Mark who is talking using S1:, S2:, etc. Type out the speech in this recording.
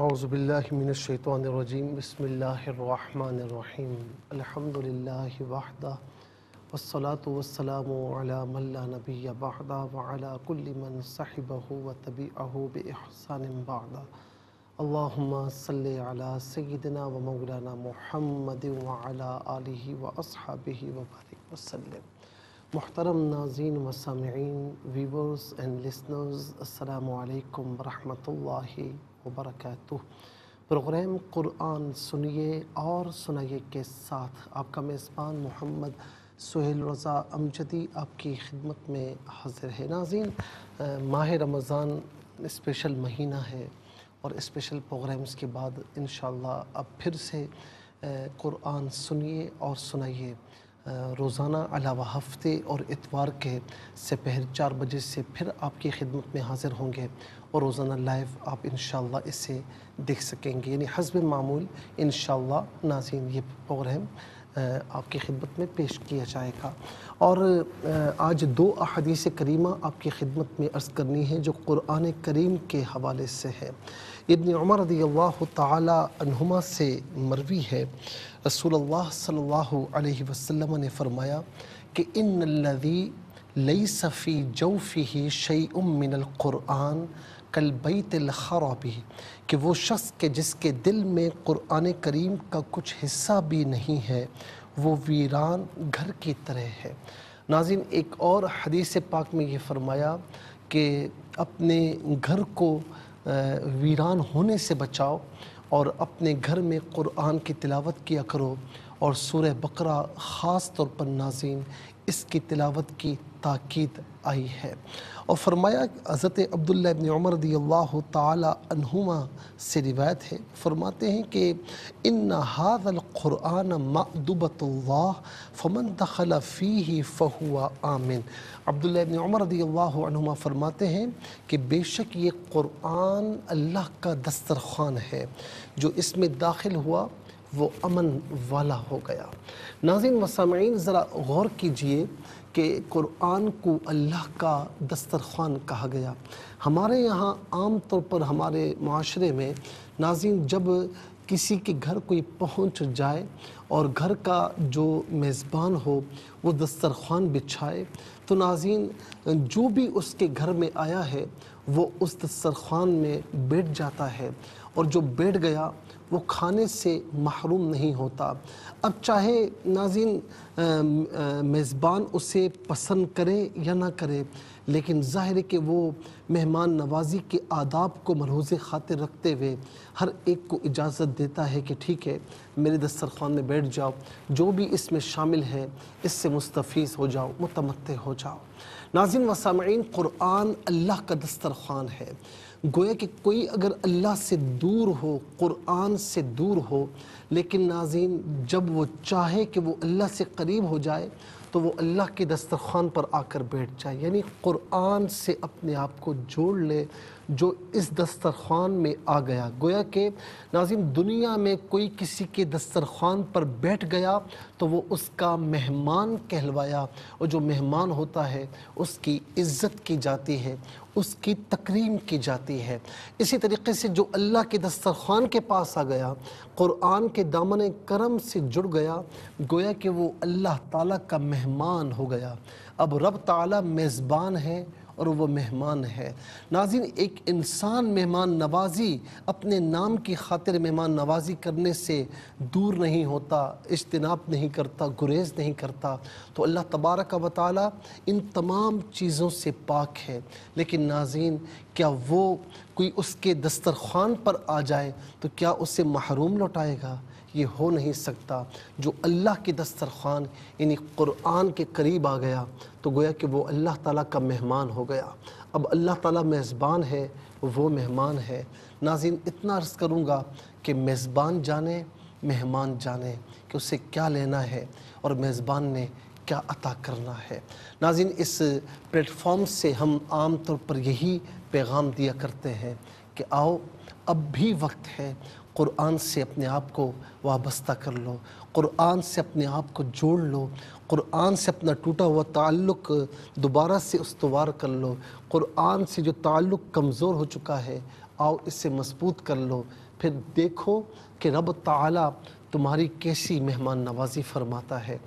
S1: اعوذ باللہ من الشیطان الرجیم، بسم اللہ الرحمن الرحیم۔ الحمد للہ وحدہ، والصلاة والسلام علی من لا نبی بعدہ، وعلی کل من صحبہ وتبعہ بإحسان بعدہ۔ اللہم صلی علی سیدنا و مولانا محمد وعلی آلہ واصحابہ وبارک وسلم۔ محترم ناظرین و سامعین ویورز اینڈ لسنرز السلام علیکم ورحمۃ اللہ وبرکاتہ۔ پروگرام قرآن سنیے اور سنائیے کے ساتھ آپ کا میزبان محمد سہیل رضا امجدی آپ کی خدمت میں حاضر ہے۔ ناظرین ماہ رمضان اسپیشل مہینہ ہے اور اسپیشل پروگرامز کے بعد انشاءاللہ اب پھر سے قرآن سنیے اور سنائیے۔ روزانہ علاوہ ہفتے اور اتوار کے سپہر چار بجے سے پھر آپ کی خدمت میں حاضر ہوں گے اور روزانہ لائیو آپ انشاءاللہ اسے دیکھ سکیں گے۔ یعنی حسب معمول انشاءاللہ ناظرین، یہ پروگرام آپ کی خدمت میں پیش کیا جائے گا۔ اور آج دو احادیث کریمہ آپ کی خدمت میں عرض کرنی ہے جو قرآن کریم کے حوالے سے ہے ابن عمر رضی اللہ تعالی عنہما سے مروی ہے۔ رسول اللہ صلی اللہ علیہ وسلم نے فرمایا کہ ان الذی لیس فی جوفہ شیء من القرآن کل بیت الخرابی کہ وہ شخص کے جس کے دل میں قرآن کریم کا کچھ حصہ بھی نہیں ہے، وہ ویران گھر کی طرح ہے۔ ناظرین، ایک اور حدیث پاک میں یہ فرمایا کہ اپنے گھر کو ویران ہونے سے بچاؤ اور اپنے گھر میں قرآن کی تلاوت کیا کرو۔ اور سورہ بقرہ خاص طور پر ناظرین اس کی تلاوت کی تاکید آئی ہے۔ اور فرمایا، حضرت عبداللہ ابن عمر رضی اللہ تعالی عنہما سے روایت ہے، فرماتے ہیں کہ، ان هذا القرآن معدبت اللہ فمن دخل فیہ فہو آمن۔ عبداللہ ابن عمر رضی اللہ عنہما فرماتے ہیں کہ، بے شک یہ قرآن اللہ کا دسترخوان ہے جو اس میں داخل ہوا وہ امن والا ہو گیا۔ ناظرین و سامعین، ذرا غور کیجیے کہ قرآن کو اللہ کا دسترخوان کہا گیا۔ ہمارے یہاں عام طور پر ہمارے معاشرے میں ناظرین، جب کسی کے گھر کوئی پہنچ جائے اور گھر کا جو میزبان ہو، وہ دسترخوان بچھائے، تو ناظرین، جو بھی اس کے گھر میں آیا ہے وہ اس دسترخوان میں بیٹھ جاتا ہے اور جو بیٹھ گیا وہ کھانے سے محروم نہیں ہوتا۔ اب چاہے ناظرین میزبان اسے پسند کرے یا نہ کرے، لیکن ظاہر ہے کہ وہ مہمان نوازی کے آداب کو ملحوظ خاطر رکھتے ہوئے ہر ایک کو اجازت دیتا ہے کہ ٹھیک ہے، میرے دسترخوان میں بیٹھ جاؤ، جو بھی اس میں شامل ہے، اس سے مستفیض ہو جاؤ، متمتع ہو جاؤ۔ ناظرین و سامعین قرآن اللہ کا دسترخوان ہے۔ گویا کہ کوئی اگر اللہ سے دور ہو، قرآن سے دور ہو، لیکن ناظرین، جب وہ چاہے کہ وہ اللہ سے قریب ہو جائے، تو وہ اللہ کے دسترخوان پر آ کر بیٹھ جائے۔ یعنی قرآن سے اپنے آپ کو جوڑ لے، جو اس دسترخوان میں آ گیا۔ گویا کہ ناظرین، دنیا میں کوئی کسی کے دسترخوان پر بیٹھ گیا تو وہ اس کا مہمان کہلوایا۔ اور جو مہمان ہوتا ہے، اس کی عزت کی جاتی ہے، اس کی تکریم کی جاتی ہے۔ اسی طریقے سے جو اللہ کے دسترخوان کے پاس آ گیا، قرآن کے دامن کرم سے جڑ گیا، گویا کہ وہ اللہ تعالیٰ کا مہمان ہو گیا۔ اب رب تعالیٰ میزبان ہے اور وہ مہمان ہے۔ ناظرین، ایک انسان مہمان نوازی اپنے نام کی خاطر مہمان نوازی کرنے سے دور نہیں ہوتا، اجتناب نہیں کرتا، گریز نہیں کرتا۔ تو اللہ تبارک و تعالی ان تمام چیزوں سے پاک ہے۔ لیکن ناظرین، کیا وہ کوئی اس کے دسترخوان پر آ جائے تو کیا اسے محروم لوٹائے گا؟ یہ ہو نہیں سکتا، جو اللہ کے دسترخوان یعنی قرآن کے قریب آ گیا، تو گویا کہ وہ اللہ تعالیٰ کا مہمان ہو گیا۔ اب اللہ تعالیٰ میزبان ہے، وہ مہمان ہے۔ ناظرین، اتنا عرض کروں گا کہ میزبان جانے، مہمان جانے، کہ اسے کیا لینا ہے اور میزبان نے کیا عطا کرنا ہے۔ ناظرین، اس پلیٹ فارم سے ہم عام طور پر یہی پیغام دیا کرتے ہیں کہ آؤ، اب بھی وقت ہے قرآن سے اپنے آپ کو وابستہ کر لو، قرآن سے اپنے آپ کو جوڑ لو، قرآن سے اپنا ٹوٹا ہوا تعلق دوبارہ سے استوار کر لو۔ قرآن سے جو تعلق کمزور ہو چکا ہے، آؤ اس سے مضبوط کر لو۔ پھر دیکھو کہ رب تعالیٰ تمہاری کیسی مہمان نوازی فرماتا ہے۔